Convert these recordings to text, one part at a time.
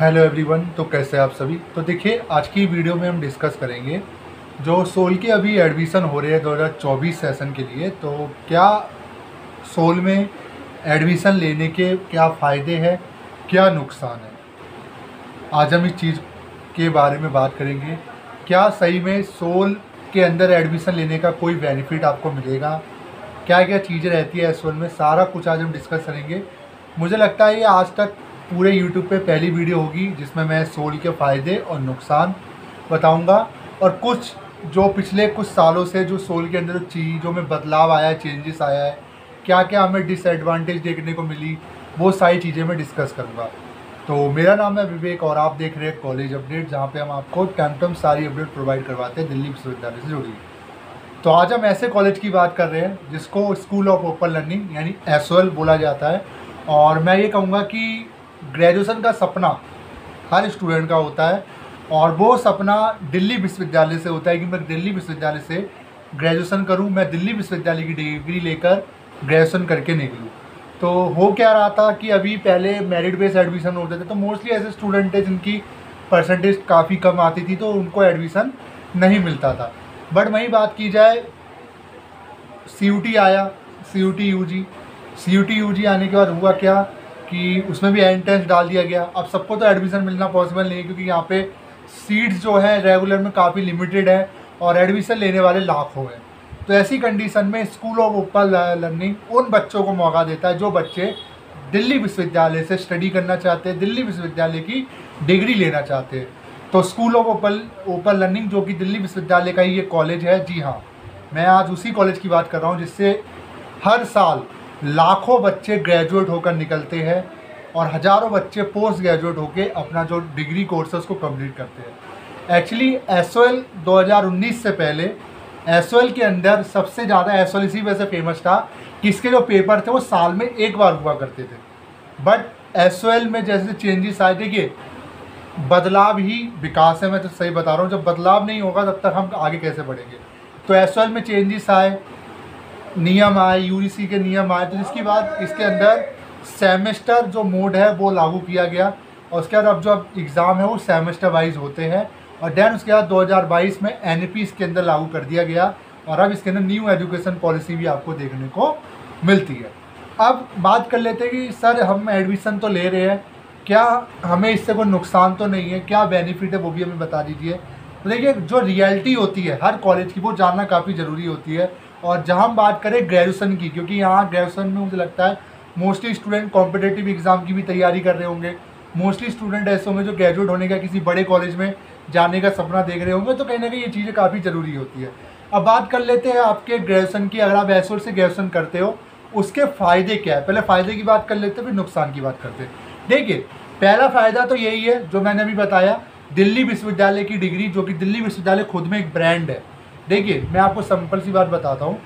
Hello everyone तो कैसे आप सभी? तो देखिए, आज की वीडियो में हम डिस्कस करेंगे जो सोल के अभी एडमिशन हो रहे हैं 2024 सेशन के लिए तो क्या सोल में एडमिशन लेने के क्या फ़ायदे हैं, क्या नुकसान है? आज हम इस चीज़ के बारे में बात करेंगे। क्या सही में सोल के अंदर एडमिशन लेने का कोई बेनिफिट आपको मिलेगा? क्या क्या चीज़ें रहती है सोल में? सारा कुछ आज हम डिस्कस करेंगे। मुझे लगता है ये आज तक पूरे यूट्यूब पे पहली वीडियो होगी, जिसमें मैं सोल के फ़ायदे और नुकसान बताऊँगा। और कुछ जो पिछले कुछ सालों से जो सोल के अंदर चीज़ों में बदलाव आया है चेंजेस आया है क्या क्या हमें डिसएडवांटेज देखने को मिली, वो सारी चीज़ें मैं डिस्कस करूँगा। तो मेरा नाम है विवेक और आप देख रहे हैं कॉलेज अपडेट जहाँ पे हम आपको टैम सारी अपडेट प्रोवाइड करवाते हैं दिल्ली विश्वविद्यालय से जुड़ी। तो आज हम ऐसे कॉलेज की बात कर रहे हैं, जिसको स्कूल ऑफ़ ओपन लर्निंग यानी एस बोला जाता है। और मैं ये कहूँगा कि ग्रेजुएशन का सपना हर स्टूडेंट का होता है और वो सपना दिल्ली विश्वविद्यालय से होता है कि मैं दिल्ली विश्वविद्यालय से ग्रेजुएशन करूँ, मैं दिल्ली विश्वविद्यालय की डिग्री लेकर ग्रेजुएशन करके निकलूं। तो हो क्या रहा था कि अभी पहले मेरिट बेस्ड एडमिशन होते थे तो मोस्टली ऐसे स्टूडेंट थे जिनकी परसेंटेज काफ़ी कम आती थी तो उनको एडमिशन नहीं मिलता था। बट वहीं बात की जाए सीयूटी आया सी यू टी आने के बाद हुआ क्या? कि उसमें भी एंट्रेंस डाल दिया गया। अब सबको तो एडमिशन मिलना पॉसिबल नहीं है क्योंकि यहाँ पे सीट्स जो है रेगुलर में काफ़ी लिमिटेड है और एडमिशन लेने वाले लाखों हैं। तो ऐसी कंडीशन में स्कूल ऑफ़ ओपन लर्निंग उन बच्चों को मौका देता है जो बच्चे दिल्ली विश्वविद्यालय से स्टडी करना चाहते हैं, दिल्ली विश्वविद्यालय की डिग्री लेना चाहते हैं। तो school of open open learning जो कि दिल्ली विश्वविद्यालय का ही ये कॉलेज है, जी हाँ। मैं आज उसी कॉलेज की बात कर रहा हूँ जिससे हर साल लाखों बच्चे ग्रेजुएट होकर निकलते हैं और हज़ारों बच्चे पोस्ट ग्रेजुएट होकर अपना जो डिग्री कोर्स है। उसको कंप्लीट करते हैं एक्चुअली एस 2019 से पहले एसओएल के अंदर सबसे ज़्यादा एस इसी वजह से फ़ेमस था कि इसके जो पेपर थे वो साल में एक बार हुआ करते थे। बट एसओएल में जैसे चेंजेस आए, देखिए, बदलाव ही विकास है, मैं तो सही बता रहा हूँ, जब बदलाव नहीं होगा तब तक हम आगे कैसे बढ़ेंगे? तो एसओएल में चेंजेस आए नियम आए यूजीसी के नियम आए तो जिसके बाद इसके अंदर सेमेस्टर जो मोड है, वो लागू किया गया। और उसके बाद अब जो अब एग्ज़ाम है, वो सेमेस्टर वाइज होते हैं। और देन उसके बाद 2022 में एन इसके अंदर लागू कर दिया गया। और अब इसके अंदर न्यू एजुकेशन पॉलिसी भी आपको देखने को मिलती है। अब बात कर लेते हैं कि, सर, हम एडमिशन तो ले रहे हैं। क्या हमें इससे कोई नुकसान तो नहीं है? क्या बेनिफिट है, वो भी हमें बता दीजिए। देखिए, जो रियलिटी होती है, हर कॉलेज की, वो जानना काफ़ी ज़रूरी होती है। और जहाँ हम बात करें ग्रेजुएसन की, क्योंकि यहाँ ग्रेजुएसन में मुझे लगता है मोस्टली स्टूडेंट कॉम्पिटेटिव एग्ज़ाम की भी तैयारी कर रहे होंगे। मोस्टली स्टूडेंट ऐसे होंगे जो ग्रेजुएट होने का किसी बड़े कॉलेज में जाने का सपना देख रहे होंगे तो कहीं ना कहीं ये चीज़ें काफ़ी ज़रूरी होती है। अब बात कर लेते हैं आपके ग्रेजुएसन की, अगर आप एसोल से ग्रेजुएसन करते हो, उसके फ़ायदे क्या है? पहले फ़ायदे की बात कर लेते हैं, फिर नुकसान की बात करते हैं। देखिए, पहला फ़ायदा तो यही है, जो मैंने अभी बताया, दिल्ली विश्वविद्यालय की डिग्री, जो कि दिल्ली विश्वविद्यालय खुद में एक ब्रांड है। देखिए, मैं आपको सिंपल सी बात बताता हूँ।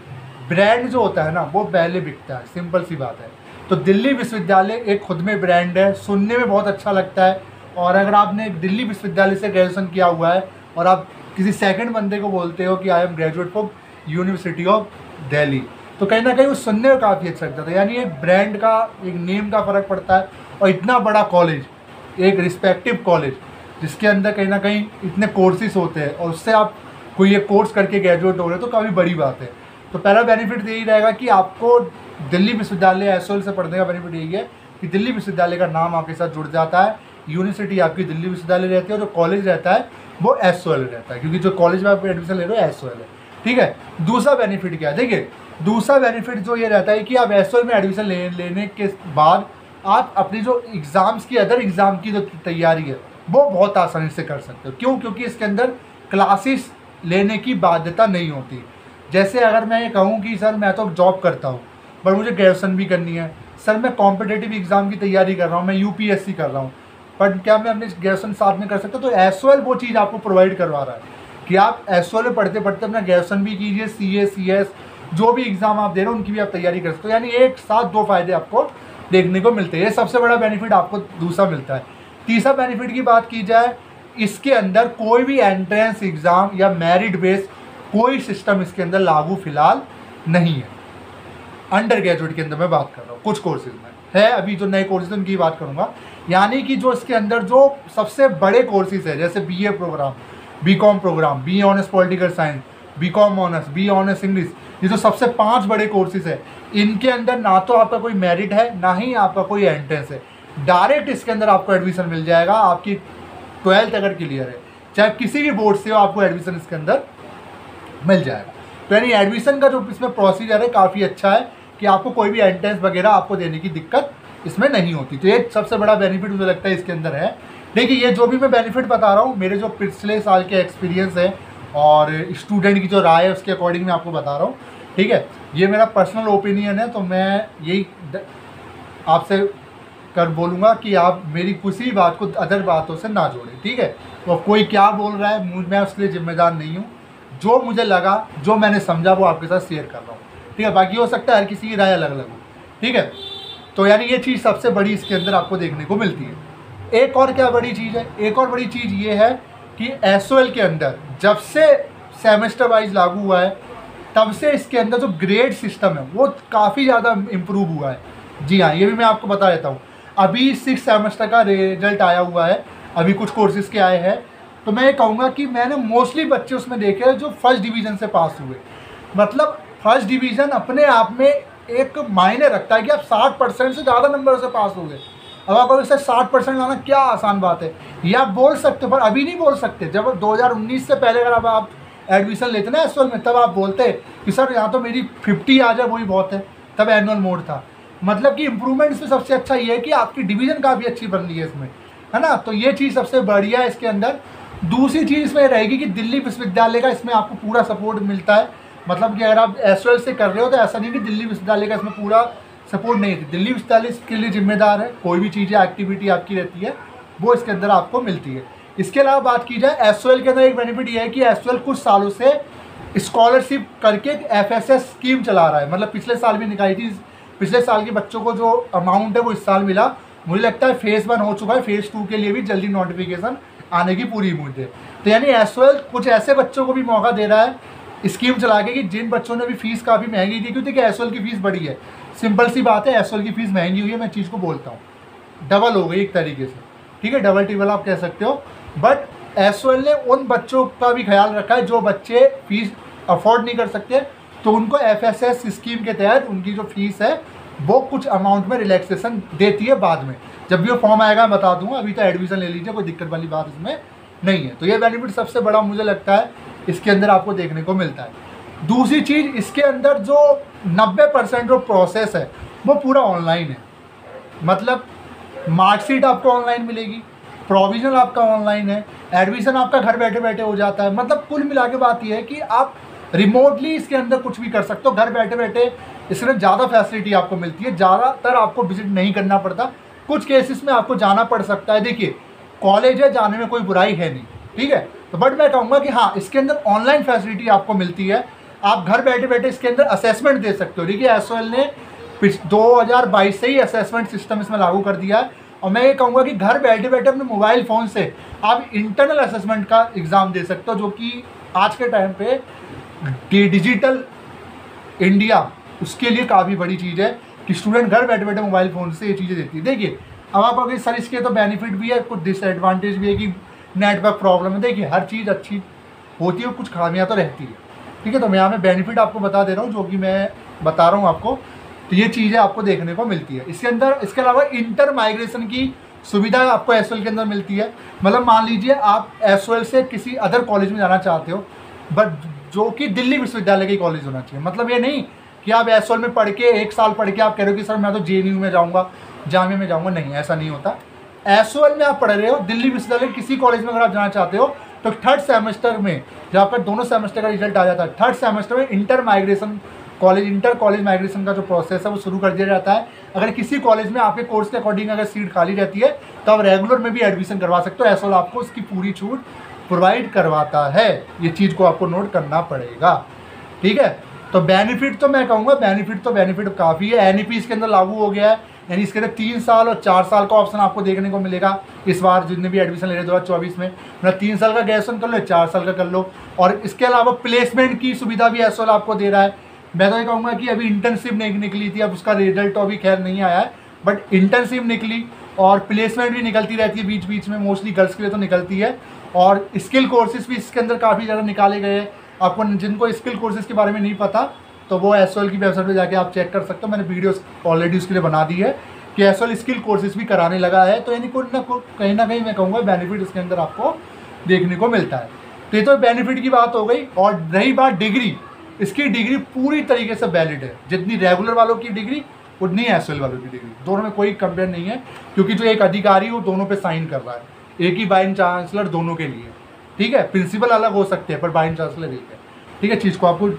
ब्रांड जो होता है ना, वो पहले बिकता है सिंपल सी बात है। तो दिल्ली विश्वविद्यालय एक खुद में ब्रांड है, सुनने में बहुत अच्छा लगता है और अगर आपने दिल्ली विश्वविद्यालय से ग्रेजुएशन किया हुआ है और आप किसी सेकंड बंदे को बोलते हो कि I am graduate for university of Delhi तो कहीं ना कहीं वो सुनने में काफ़ी अच्छा लगता था यानी एक ब्रांड का एक नेम का फ़र्क पड़ता है और इतना बड़ा कॉलेज एक रिस्पेक्टिव कॉलेज जिसके अंदर कहीं ना कहीं इतने कोर्सेज होते हैं और उससे आप कोई एक कोर्स करके ग्रेजुएट हो रहे हो तो काफ़ी बड़ी बात है। तो पहला बेनिफिट यही रहेगा कि आपको दिल्ली विश्वविद्यालय एसओएल से पढ़ने का बेनिफिट यही है कि दिल्ली विश्वविद्यालय का नाम आपके साथ जुड़ जाता है। यूनिवर्सिटी आपकी दिल्ली विश्वविद्यालय रहती है और जो कॉलेज रहता है वो एसओएल रहता है क्योंकि जो कॉलेज में आप एडमिशन ले रहे हो एसओएल है। ठीक है? दूसरा बेनिफिट क्या है? देखिए दूसरा बेनिफिट जो ये रहता है कि आप एसओएल में एडमिशन ले, लेने के बाद आप अपनी जो एग्ज़ाम्स की अदर एग्ज़ाम की जो तैयारी है वो बहुत आसानी से कर सकते हो। क्यों? क्योंकि इसके अंदर क्लासेस लेने की बाध्यता नहीं होती। जैसे अगर मैं ये कहूँ कि सर मैं तो जॉब करता हूँ, पर मुझे ग्रेजुएसन भी करनी है। सर मैं कॉम्पिटेटिव एग्ज़ाम की तैयारी कर रहा हूँ, मैं यूपीएससी कर रहा हूँ, पर क्या मैं अपने ग्रेजुएसन साथ में कर सकता? तो एस वो चीज़ आपको प्रोवाइड करवा रहा है कि आप एस में पढ़ते पढ़ते अपना ग्रेजुएसन भी कीजिए सी एस सी एस जो भी एग्ज़ाम आप दे रहे हो, उनकी भी आप तैयारी कर सकते हो। यानी एक साथ दो फ़ायदे आपको देखने को मिलते हैं। ये सबसे बड़ा बेनिफिट आपको दूसरा मिलता है। तीसरा बेनिफिट की बात की जाए इसके अंदर कोई भी एंट्रेंस एग्ज़ाम या मेरिट बेस्ड कोई सिस्टम इसके अंदर लागू फ़िलहाल नहीं है। अंडर ग्रेजुएट के अंदर मैं बात कर रहा हूँ, कुछ कोर्सेज में। है, अभी जो नए कोर्सेज उनकी बात करूँगा। यानी कि जो इसके अंदर जो सबसे बड़े कोर्सेज है, जैसे B A programme B com programme B honours political science B com honours B honours English ये जो सबसे पाँच बड़े कोर्सेज है, इनके अंदर ना तो आपका कोई मेरिट है, ना ही आपका कोई एंट्रेंस है। डायरेक्ट इसके अंदर आपको एडमिशन मिल जाएगा, आपकी ट्वेल्थ अगर क्लियर है, चाहे किसी भी बोर्ड से हो, आपको एडमिशन इसके अंदर मिल जाएगा। तो यानी एडमिशन का जो इसमें प्रोसीजर है, काफ़ी अच्छा है कि आपको कोई भी एंट्रेंस वगैरह आपको देने की दिक्कत इसमें नहीं होती। तो ये सबसे बड़ा बेनिफिट मुझे लगता है इसके अंदर है। देखिए, ये जो भी मैं बेनिफिट बता रहा हूँ, मेरे जो पिछले साल के एक्सपीरियंस है और स्टूडेंट की जो राय है, उसके अकॉर्डिंग मैं आपको बता रहा हूँ। ठीक है? ये मेरा पर्सनल ओपिनियन है तो मैं यही आपसे कर बोलूँगा कि आप मेरी किसी बात को अदर बातों से ना जोड़ें, ठीक है? तो कोई क्या बोल रहा है मैं उसके लिए जिम्मेदार नहीं हूँ। जो मुझे लगा, जो मैंने समझा, वो आपके साथ शेयर कर रहा हूँ, ठीक है? बाकी हो सकता है हर किसी की राय अलग अलग हो, ठीक है? तो यानी ये चीज़ सबसे बड़ी इसके अंदर आपको देखने को मिलती है। एक और क्या बड़ी चीज़ है? एक और बड़ी चीज़ ये है कि एसओएल के अंदर जब से सेमेस्टर वाइज लागू हुआ है, तब से इसके अंदर जो ग्रेड सिस्टम है, वो काफ़ी ज़्यादा इम्प्रूव हुआ है। जी हाँ ये भी मैं आपको बता देता हूँ। अभी सिक्स सेमेस्टर का रिज़ल्ट आया हुआ है, अभी कुछ कोर्सेज के आए हैं। तो मैं ये कहूँगा कि मैंने मोस्टली बच्चे उसमें देखे हैं जो फ़र्स्ट डिवीज़न से पास हुए। मतलब फ़र्स्ट डिवीज़न अपने आप में एक मायने रखता है कि आप साठ परसेंट से ज़्यादा नंबर से पास हो गए। अब आप अगर साठ परसेंट लाना, क्या आसान बात है? ये आप बोल सकते हो, पर अभी नहीं बोल सकते। जब 2019 से पहले अगर आप एडमिशन लेते ना एस में, तब आप बोलते कि, सर, यहाँ तो मेरी फिफ्टी आ जाए वही बहुत है। तब एनुअल मोड था। मतलब कि इम्प्रूवमेंट इसमें सबसे अच्छा ये है कि आपकी डिवीज़न काफ़ी अच्छी बन रही है इसमें, है ना? तो ये चीज़ सबसे बढ़िया है इसके अंदर। दूसरी चीज़ इसमें रहेगी कि दिल्ली विश्वविद्यालय का इसमें आपको पूरा सपोर्ट मिलता है। मतलब कि अगर आप एसओएल से कर रहे हो तो ऐसा नहीं कि दिल्ली विश्वविद्यालय का इसमें पूरा सपोर्ट नहीं दिल्ली विश्वविद्यालय इसके लिए जिम्मेदार है। कोई भी चीज़ें एक्टिविटी आपकी रहती है, वो इसके अंदर आपको मिलती है। इसके अलावा बात की जाए एसओएल के अंदर एक बेनिफिट ये है कि एस कुछ सालों से स्कॉलरशिप करके एक एफ़ स्कीम चला रहा है। मतलब पिछले साल भी निकाली थी पिछले साल के बच्चों को जो अमाउंट है वो इस साल मिला। मुझे लगता है फ़ेज़ वन हो चुका है फ़ेज़ टू के लिए भी जल्दी नोटिफिकेशन आने की पूरी उम्मीद है। तो यानी एस कुछ ऐसे बच्चों को भी मौका दे रहा है स्कीम चला के कि जिन बच्चों ने भी फ़ीस काफ़ी महँगी दी, क्योंकि एस की फ़ीस बड़ी है। सिंपल सी बात है एस की फ़ीस महँगी हुई है, मैं चीज़ को बोलता हूँ। डबल हो गई एक तरीके से। ठीक है डबल टिबल आप कह सकते हो। बट एस ने उन बच्चों का भी ख्याल रखा है जो बच्चे फ़ीस अफोर्ड नहीं कर सकते। तो उनको एफएसएस स्कीम के तहत उनकी जो फ़ीस है, वो कुछ अमाउंट में रिलैक्सेशन देती है बाद में। जब भी वो फॉर्म आएगा, मैं बता दूँगा, अभी तो एडमिशन ले लीजिए, कोई दिक्कत वाली बात इसमें नहीं है। तो ये बेनिफिट सबसे बड़ा मुझे लगता है, इसके अंदर आपको देखने को मिलता है। दूसरी चीज़, इसके अंदर जो 90 परसेंट जो प्रोसेस है, वो पूरा ऑनलाइन है। मतलब मार्कशीट आपको ऑनलाइन मिलेगी प्रोविजनल आपका ऑनलाइन है एडमिशन आपका घर बैठे बैठे हो जाता है। मतलब कुल मिला के बात यह है कि आप रिमोटली इसके अंदर कुछ भी कर सकते हो। घर बैठे बैठे इसमें ज़्यादा फैसिलिटी आपको मिलती है। ज़्यादातर आपको विज़िट नहीं करना पड़ता। कुछ केसेस में आपको जाना पड़ सकता है। देखिए कॉलेज है, जाने में कोई बुराई है नहीं। ठीक है? तो बट मैं कहूँगा कि हाँ इसके अंदर ऑनलाइन फैसिलिटी आपको मिलती है। आप घर बैठे बैठे इसके अंदर असेसमेंट दे सकते हो। देखिए एस ने दो हज़ार बाईस से ही असेसमेंट सिस्टम इसमें लागू कर दिया है। और मैं ये कहूँगा कि घर बैठे बैठे अपने मोबाइल फ़ोन से आप इंटरनल असेसमेंट का एग्ज़ाम दे सकते हो, जो कि आज के टाइम पे डिजिटल इंडिया, उसके लिए काफ़ी बड़ी चीज़ है कि स्टूडेंट घर बैठे बैठे मोबाइल फ़ोन से ये चीज़ें देती है। देखिए, अब आप अगर सर इसके तो बेनिफिट भी है, कुछ डिसएडवांटेज भी है कि नेटवर्क प्रॉब्लम है। देखिए, हर चीज़ अच्छी होती है कुछ खामियाँ तो रहती है। ठीक है तो मैं यहाँ में बेनिफिट आपको बता दे रहा हूँ, जो कि मैं बता रहा हूँ आपको। तो ये चीज़ें आपको देखने को मिलती है। इसके अंदर, इसके अलावा इंटर माइग्रेशन की सुविधा आपको एस के अंदर मिलती है। मतलब मान लीजिए, आप एस से किसी अदर कॉलेज में जाना चाहते हो बट जो कि दिल्ली विश्वविद्यालय की कॉलेज होना चाहिए। मतलब ये नहीं कि आप एस में पढ़ के, एक साल पढ़ के आप कह रहे हो कि, सर, मैं तो जे में जाऊँगा जामिया में जाऊँगा। नहीं, ऐसा नहीं होता। एस में आप पढ़ रहे हो, दिल्ली विश्वविद्यालय किसी कॉलेज में अगर आप जाना चाहते हो तो थर्ड सेमेस्टर में जहाँ पर दोनों सेमेस्टर का रिज़ल्ट आ जाता है। थर्ड सेमेस्टर में inter migration college inter college migration का जो प्रोसेस है, वो शुरू कर दिया जाता है। अगर किसी कॉलेज में आपके कोर्स के अकॉर्डिंग अगर सीट खाली रहती है तो आप रेगुलर में भी एडमिशन करवा सकते हो। एस आपको उसकी पूरी छूट प्रोवाइड करवाता है। ये चीज़ को आपको नोट करना पड़ेगा। ठीक है? तो बेनिफिट तो मैं कहूँगा बेनिफिट तो बेनिफिट काफ़ी है। एन इसके अंदर लागू हो गया है। यानी इसके अंदर तीन साल और चार साल का ऑप्शन आपको देखने को मिलेगा। इस बार जितने भी एडमिशन ले रहे दो हज़ार चौबीस में मतलब तीन साल का ग्रेजुएशन कर लो, चार साल का कर लो। और इसके अलावा प्लेसमेंट की सुविधा भी एस आपको दे रहा है। मैं तो ये कहूँगा कि अभी इंटर्नशिप नहीं निकली थी, अब उसका रिज़ल्ट तो अभी खैर नहीं आया है। बट इंटर्नशिप निकली और प्लेसमेंट भी निकलती रहती है बीच बीच में मोस्टली गर्ल्स के लिए तो निकलती है। और स्किल कोर्सेज भी इसके अंदर काफ़ी ज़्यादा निकाले गए हैं। आपको जिनको स्किल कोर्सेज के बारे में नहीं पता तो वो एस की वेबसाइट पर जाके आप चेक कर सकते हो। मैंने वीडियो ऑलरेडी उसके लिए बना दी है कि एस स्किल कोर्सेज भी कराने लगा है। तो यानी कोई ना कहीं ना कहीं मैं कहूँगा बेनिफिट इसके अंदर आपको देखने को मिलता है। तो ये तो बेनिफिट की बात हो गई। और रही बात डिग्री इसकी डिग्री पूरी तरीके से वैलिड है। जितनी रेगुलर वालों की डिग्री उतनी एस वालों की डिग्री दोनों में कोई कंपेयर नहीं है, क्योंकि जो एक अधिकारी वो दोनों पे साइन कर रहा है। एक ही बाइन चांसलर दोनों के लिए। ठीक है? प्रिंसिपल अलग हो सकते हैं, पर बाइन चांसलर एक है। ठीक है? चीज़ को आपको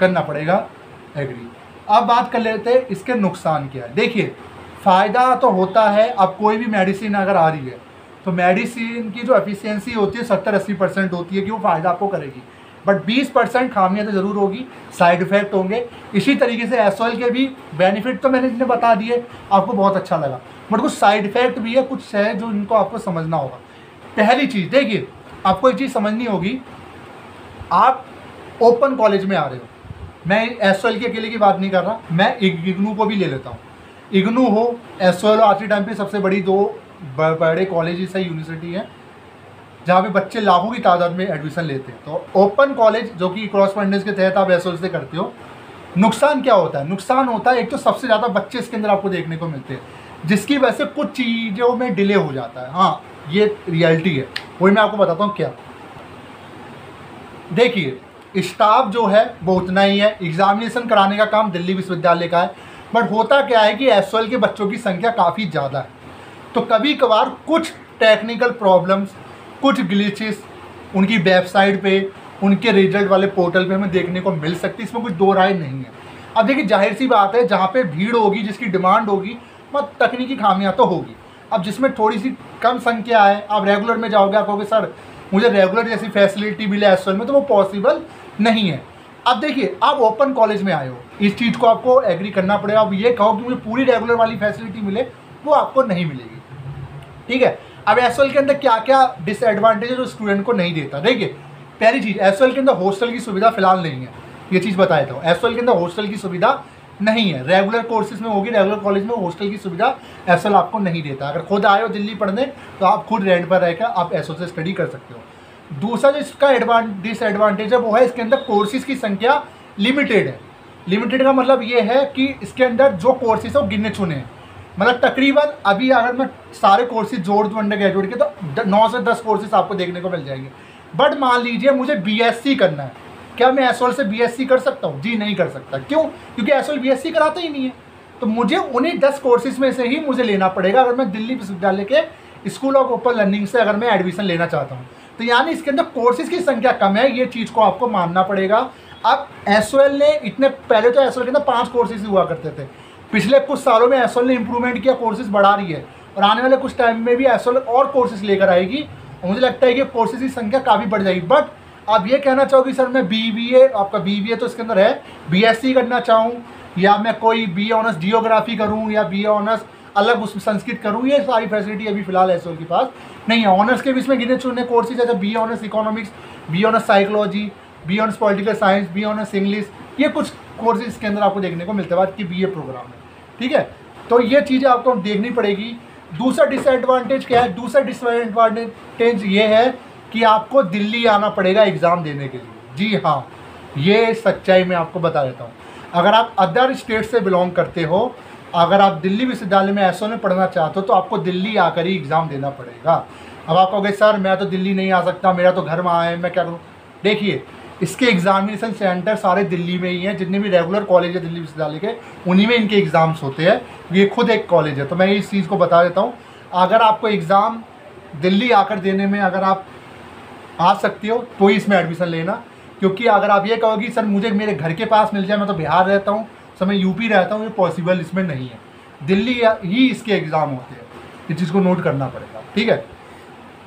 करना पड़ेगा। एग्री अब बात कर लेते हैं, इसके नुकसान क्या है। देखिए, फ़ायदा तो होता है, अब कोई भी मेडिसिन अगर आ रही है तो मेडिसिन की जो एफिशिएंसी होती है सत्तर अस्सी परसेंट होती है कि वो फ़ायदा आपको करेगी। बट 20 परसेंट खामियाँ तो ज़रूर होगी साइड इफ़ेक्ट होंगे। इसी तरीके से एसओएल के भी बेनिफिट तो मैंने इतने बता दिए, आपको बहुत अच्छा लगा। बट कुछ साइड इफ़ेक्ट भी है, कुछ है जो इनको आपको समझना होगा। पहली चीज़, देखिए, आपको एक चीज़ समझनी होगी। आप ओपन कॉलेज में आ रहे हो। मैं एसओएल के अकेले की बात नहीं कर रहा, मैं इग्नू को भी ले लेता हूँ। इग्नू हो एस आज के टाइम पे सबसे बड़ी दो बड़े कॉलेज है यूनिवर्सिटी है। जहाँ पे बच्चे लाखों की तादाद में एडमिशन लेते हैं। तो ओपन कॉलेज जो कि क्रॉसपेंडेंस के तहत आप एस से करते हो, नुकसान क्या होता है? नुकसान होता है, एक तो सबसे ज़्यादा बच्चे इसके अंदर आपको देखने को मिलते हैं, जिसकी वजह से कुछ चीज़ों में डिले हो जाता है। हाँ ये रियलिटी है। वही मैं आपको बताता हूँ क्या। देखिए स्टाफ जो है, वो उतना ही है। एग्जामिनेशन कराने का काम दिल्ली विश्वविद्यालय का है। बट होता क्या है कि एस के बच्चों की संख्या काफ़ी ज़्यादा है। तो कभी कभार कुछ टेक्निकल प्रॉब्लम्स कुछ ग्लिचेस उनकी वेबसाइट पे, उनके रिज़ल्ट वाले पोर्टल पे हमें देखने को मिल सकती है। इसमें कुछ दो राय नहीं है। अब देखिए, ज़ाहिर सी बात है, जहाँ पे भीड़ होगी, जिसकी डिमांड होगी, वह तकनीकी खामियाँ तो होगी। अब जिसमें थोड़ी सी कम संख्या है, आप रेगुलर में जाओगे, आप कहोगे, सर, मुझे रेगुलर जैसी फैसिलिटी मिले एस में तो वो पॉसिबल नहीं है। अब देखिए, आप ओपन कॉलेज में आए हो, इस चीज़ को आपको एग्री करना पड़ेगा। आप ये कहो कि मुझे पूरी रेगुलर वाली फैसिलिटी मिले, वो आपको नहीं मिलेगी। ठीक है? अब एस के अंदर क्या क्या डिसएडवांटेज जो स्टूडेंट को नहीं देता? देखिए, पहली चीज़ एस के अंदर हॉस्टल की सुविधा फ़िलहाल नहीं है। ये चीज़ बताया था। एस के अंदर हॉस्टल की सुविधा नहीं है। रेगुलर कोर्सेज में होगी रेगुलर कॉलेज में हॉस्टल की सुविधा एस आपको नहीं देता। अगर खुद आए हो दिल्ली पढ़ने तो आप खुद रेंट पर रहकर आप एस से स्टडी कर सकते हो। दूसरा जो इसका एडवां डिसएडवांटेज है, वो है इसके अंदर कोर्सेज की संख्या लिमिटेड है। लिमिटेड का मतलब ये है कि इसके अंदर जो कोर्सेज है, वो गिनने चुने हैं। मतलब तकरीबन अभी अगर मैं सारे कोर्सेज जोड़ दूँ अंडर ग्रेजुएट के तो नौ से दस कोर्सेज आपको देखने को मिल जाएँगे। बट मान लीजिए मुझे बीएससी करना है, क्या मैं एसओएल से बीएससी कर सकता हूँ? जी, नहीं कर सकता। क्यों? क्योंकि एस बी कराते ही नहीं है। तो मुझे उन्हीं दस कोर्सेज में से ही मुझे लेना पड़ेगा, अगर मैं दिल्ली विश्वविद्यालय के स्कूल ऑफ़ ओपन लर्निंग से अगर मैं एडमिशन लेना चाहता हूँ। तो यानी इसके अंदर कोर्सेज की संख्या कम है, ये चीज़ को आपको मानना पड़ेगा। अब एसओएल ने इतने, पहले तो एस के अंदर पाँच कोर्सेज हुआ करते थे। पिछले कुछ सालों में एस ने इम्प्रूवमेंट किया कोर्सेज बढ़ा रही है। और आने वाले कुछ टाइम में भी एस और कोर्सेज लेकर आएगी। और मुझे लगता है कि कोर्सेज की संख्या काफ़ी बढ़ जाएगी। बट आप ये कहना चाहोगे, सर, मैं बी बी ए आपका बी बी ए तो इसके अंदर है। बी एस सी करना चाहूँ, या मैं कोई बी ऑनर्स जियोग्राफी करूँ, या बी ऑनर्स अलग उस संस्कृत करूँ, ये सारी फैसिलिटी अभी फ़िलहाल एस के पास नहीं है। ऑनर्स के बीच में गिने चुने कोर्सेज जैसे B honours economics B honours psychology B honours political science B honours English ये कुछ कोर्सेज इसके अंदर आपको देखने को मिलते हैं। बात की बी ए प्रोग्राम है। ठीक है? तो ये चीज़ें आपको देखनी पड़ेगी। दूसरा डिसएडवांटेज क्या है? दूसरा डिसएडवांटेज ये है कि आपको दिल्ली आना पड़ेगा एग्ज़ाम देने के लिए। जी हाँ ये सच्चाई मैं आपको बता देता हूँ। अगर आप अदर स्टेट से बिलोंग करते हो, अगर आप दिल्ली विश्वविद्यालय में एसओ में पढ़ना चाहते हो तो आपको दिल्ली आकर ही एग्ज़ाम देना पड़ेगा। अब आप कहोगे, सर, मैं तो दिल्ली नहीं आ सकता, मेरा तो घर में आए मैं क्या करूँ? देखिए इसके एग्जामिनेशन सेंटर सारे दिल्ली में ही हैं, जितने भी रेगुलर कॉलेज है दिल्ली विश्वविद्यालय के, उन्हीं में इनके एग्ज़ाम्स होते हैं। ये खुद एक कॉलेज है। तो मैं इस चीज़ को बता देता हूँ। अगर आपको एग्ज़ाम दिल्ली आकर देने में अगर आप आ सकते हो तो ही इसमें एडमिशन लेना। क्योंकि अगर आप ये कहोगे सर, मुझे मेरे घर के पास मिल जाए, मैं तो बिहार रहता हूँ, सर, मैं यूपी रहता हूँ, ये पॉसिबल इसमें नहीं है। दिल्ली ही इसके एग्ज़ाम होते हैं। इस चीज़ को नोट करना पड़ेगा। ठीक है?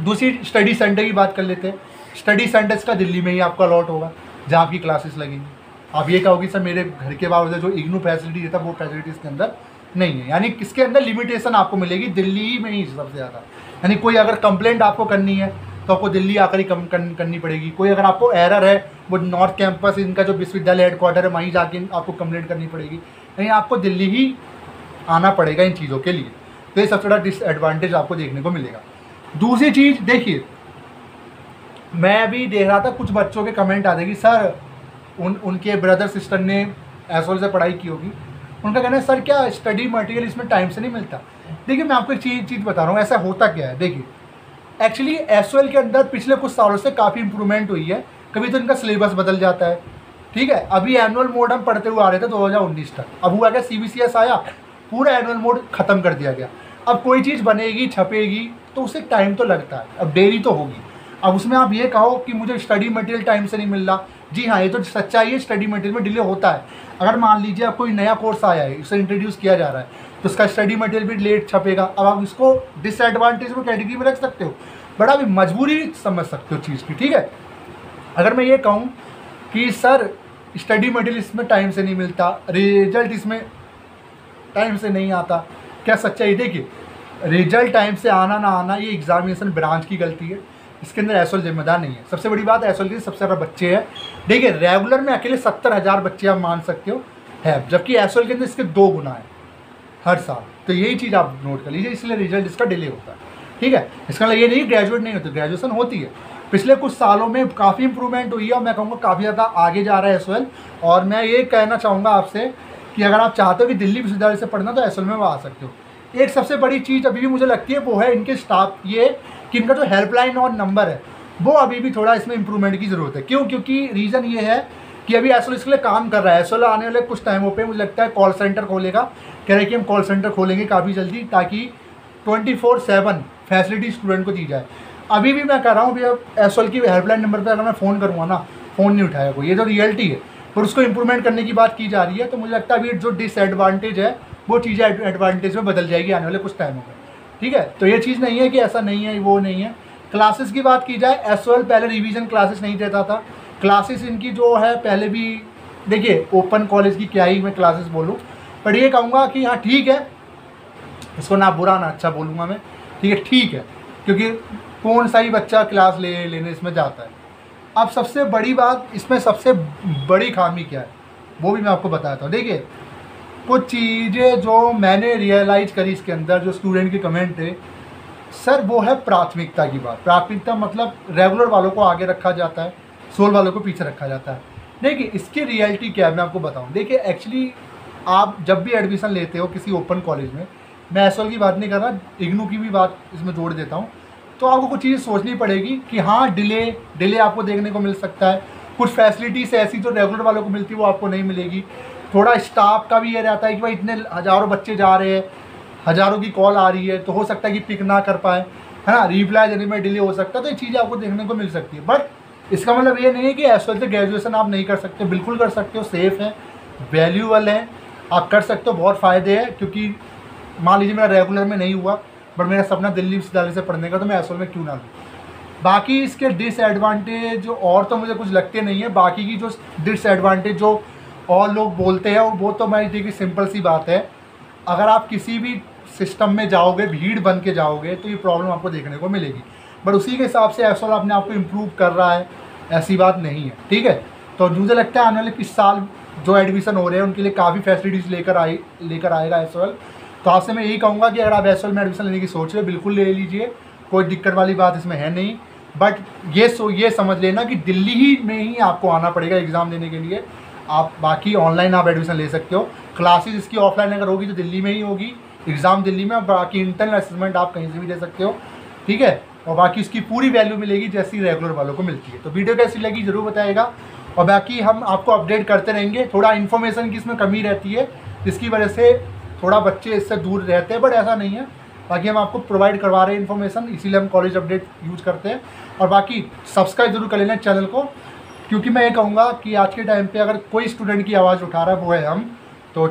दूसरी स्टडी सेंटर की बात कर लेते हैं। स्टडी सेंटर्स का दिल्ली में ही आपको अलॉट होगा, जहाँ आपकी क्लासेस लगेंगी। आप ये कहोगे, सर, मेरे घर के बावजूद जो इग्नू फैसिलिटी देता, वो फैसिलिटी इसके अंदर नहीं है। यानी किसके अंदर लिमिटेशन आपको मिलेगी, दिल्ली में ही सबसे ज़्यादा। यानी कोई अगर कंप्लेंट आपको करनी है तो आपको दिल्ली आकर ही कम करनी पड़ेगी। कोई अगर आपको एरर है, वो नॉर्थ कैंपस इनका जो विश्वविद्यालय हेडक्वार्टर है, वहीं जाके आपको कंप्लेंट करनी पड़ेगी। यानी आपको दिल्ली ही आना पड़ेगा इन चीज़ों के लिए। तो ये सबसे बड़ा डिसएडवांटेज आपको देखने को मिलेगा। दूसरी चीज़, देखिए मैं अभी देख रहा था, कुछ बच्चों के कमेंट आते कि, सर, उन, उनके ब्रदर सिस्टर ने एसोल से पढ़ाई की होगी। उनका कहना है, सर, क्या स्टडी मटेरियल इसमें टाइम से नहीं मिलता? देखिए, मैं आपको एक चीज़ चीज़ बता रहा हूँ, ऐसा होता क्या है? देखिए एक्चुअली एसओएल के अंदर पिछले कुछ सालों से काफ़ी इंप्रूवमेंट हुई है। कभी तो इनका सिलेबस बदल जाता है। ठीक है, अभी एनुअल मोड हम पढ़ते हुए आ रहे थे 2019 तक। अब हुआ क्या? सी आया, पूरा एनुअल मोड ख़त्म कर दिया गया। अब कोई चीज़ बनेगी, छपेगी तो उसे टाइम तो लगता है। अब देरी तो होगी। अब उसमें आप ये कहो कि मुझे स्टडी मटेरियल टाइम से नहीं मिल रहा। जी हाँ ये तो सच्चाई है स्टडी मटेरियल में डिले होता है। अगर मान लीजिए आप कोई नया कोर्स आया है उसे इंट्रोड्यूस किया जा रहा है तो उसका स्टडी मटेरियल भी लेट छपेगा। अब आप इसको डिसएडवांटेज में कैटेगरी में रख सकते हो। बट अभी मजबूरी समझ सकते हो चीज़ की, ठीक है? अगर मैं ये कहूँ कि सर स्टडी मटेरियल इसमें टाइम से नहीं मिलता रिज़ल्ट इसमें टाइम से नहीं आता, क्या सच्चाई देखिए रिज़ल्ट टाइम से आना ना आना, ये एग्जामिनेशन ब्रांच की गलती है। इसके अंदर एसोल जिम्मेदार नहीं है। सबसे बड़ी बात एसोल की सबसे ज़्यादा बच्चे हैं। देखिए रेगुलर में अकेले सत्तर हज़ार बच्चे आप मान सकते हो, है, जबकि एसोल के अंदर इसके दो गुना है, हर साल। तो यही चीज़ आप नोट कर लीजिए, इसलिए रिज़ल्ट इसका डिले होता है। ठीक है? इसका मतलब ये नहीं ग्रेजुएट नहीं होती ग्रेजुएसन होती है। पिछले कुछ सालों में काफ़ी इंप्रूवमेंट हुई है और मैं कहूँगा काफ़ी ज़्यादा आगे जा रहा है एस और मैं ये कहना चाहूँगा आपसे कि अगर आप चाहते हो कि दिल्ली विश्वविद्यालय से पढ़ना तो एस में वो आ सकते हो। एक सबसे बड़ी चीज़ अभी भी मुझे लगती है, वो है इनके स्टाफ ये कि इनका जो हेल्पलाइन और नंबर है, वो अभी भी थोड़ा इसमें इंप्रूवमेंट की ज़रूरत है। क्यों? क्योंकि रीज़न ये है कि अभी एसोल इसके लिए काम कर रहा है। एसोल आने वाले कुछ टाइमों पे मुझे लगता है कॉल सेंटर खोलेगा। कह रहे हैं कि हम कॉल सेंटर खोलेंगे काफ़ी जल्दी ताकि twenty four seven facility student को दी जाए। अभी भी मैं कह रहा हूँ, अभी अब एसोल की हेल्पलाइन नंबर पर अगर मैं फ़ोन करूँगा ना फ़ोन नहीं उठाया कोई। ये तो रियलिटी है। और उसको इंप्रूवमेंट करने की बात की जा रही है तो मुझे लगता है अभी जो डिसएडवांटेज है, वो चीज़ें एडवांटेज में बदल जाएगी आने वाले कुछ टाइमों में ठीक है? तो ये चीज़ नहीं है कि ऐसा नहीं है, वो नहीं है। क्लासेस की बात की जाए एस पहले रिवीजन क्लासेस नहीं देता था। क्लासेस इनकी जो है, पहले भी, देखिए ओपन कॉलेज की क्या ही मैं क्लासेस बोलूँ, पर ये कहूँगा कि हाँ ठीक है। इसको ना बुरा, ना अच्छा बोलूँगा मैं। ठीक है ठीक है, क्योंकि कौन सा ही बच्चा क्लास ले, लेने इसमें जाता है। अब सबसे बड़ी बात, इसमें सबसे बड़ी खामी क्या है? वो भी मैं आपको बताता हूँ। देखिए कुछ चीज़ें जो मैंने रियलाइज़ करी इसके अंदर, जो स्टूडेंट के कमेंट थे सर वो है प्राथमिकता की बात। प्राथमिकता मतलब रेगुलर वालों को आगे रखा जाता है सोल वालों को पीछे रखा जाता है। देखिए, इसकी रियलिटी क्या है, मैं आपको बताऊँ। देखिए एक्चुअली आप जब भी एडमिशन लेते हो किसी ओपन कॉलेज में, मैं एस की बात नहीं कर रहा इग्नू की भी बात इसमें जोड़ देता हूँ। तो आपको कुछ चीज़ सोचनी पड़ेगी कि हाँ डिले डिले आपको देखने को मिल सकता है। कुछ फैसिलिटीज़ ऐसी जो रेगुलर वालों को मिलती है वो आपको नहीं मिलेगी। थोड़ा स्टाफ का भी ये रहता है कि भाई इतने हज़ारों बच्चे जा रहे हैं, हज़ारों की कॉल आ रही है तो हो सकता है कि पिक ना कर पाए, है ना? रिप्लाई देने में डिले हो सकता है तो ये चीज़ें आपको देखने को मिल सकती है। बट इसका मतलब ये नहीं है कि एस से ग्रेजुएसन आप नहीं कर सकते, बिल्कुल कर सकते हो सेफ़ है वैल्यूबल है, आप कर सकते हो, बहुत फ़ायदे हैं, क्योंकि मान लीजिए मेरा रेगुलर में नहीं हुआ बट मेरा सपना दिल्ली विश्वविद्यालय से पढ़ने का तो मैं एस में क्यों ना लूँ? बाकी इसके डिसएडवांटेज और तो मुझे कुछ लगते नहीं है, बाकी की जो डिसएडवांटेज जो और लोग बोलते हैं, और वो तो मैं देखिए सिंपल सी बात है। अगर आप किसी भी सिस्टम में जाओगे, भीड़ बन के जाओगे तो ये प्रॉब्लम आपको देखने को मिलेगी। बट उसी के हिसाब से एसोल अपने आप को इम्प्रूव कर रहा है, ऐसी बात नहीं है, ठीक है? तो मुझे लगता है आने वाले किस साल जो एडमिशन हो रहे हैं, उनके लिए काफ़ी फैसिलिटीज़ लेकर आई, लेकर आएगा एसओएल तो आपसे मैं यही कहूँगा कि अगर आप एस में एडमिशन लेने की सोच रहे बिल्कुल ले लीजिए, कोई दिक्कत वाली बात इसमें है नहीं। बट ये सो, ये समझ लेना कि दिल्ली ही में ही आपको आना पड़ेगा एग्ज़ाम देने के लिए। आप बाकी ऑनलाइन आप एडमिशन ले सकते हो। क्लासेस इसकी ऑफलाइन अगर होगी तो दिल्ली में ही होगी। एग्ज़ाम दिल्ली में और बाकी इंटरनल असेसमेंट आप कहीं से भी दे सकते हो। ठीक है? और बाकी इसकी पूरी वैल्यू मिलेगी जैसी रेगुलर वालों को मिलती है। तो वीडियो कैसी लगी ज़रूर बताएगा। और बाकी हम आपको अपडेट करते रहेंगे। थोड़ा इन्फॉर्मेशन की इसमें कमी रहती है, जिसकी वजह से थोड़ा बच्चे इससे दूर रहते हैं, बट ऐसा नहीं है। बाकी हम आपको प्रोवाइड करवा रहे हैं इन्फॉर्मेशन इसीलिए हम कॉलेज अपडेट यूज़ करते हैं। और बाकी सब्सक्राइब ज़रूर कर लेना चैनल को। क्योंकि मैं ये कहूँगा कि आज के टाइम पे अगर कोई स्टूडेंट की आवाज़ उठा रहा है, वो है हम तो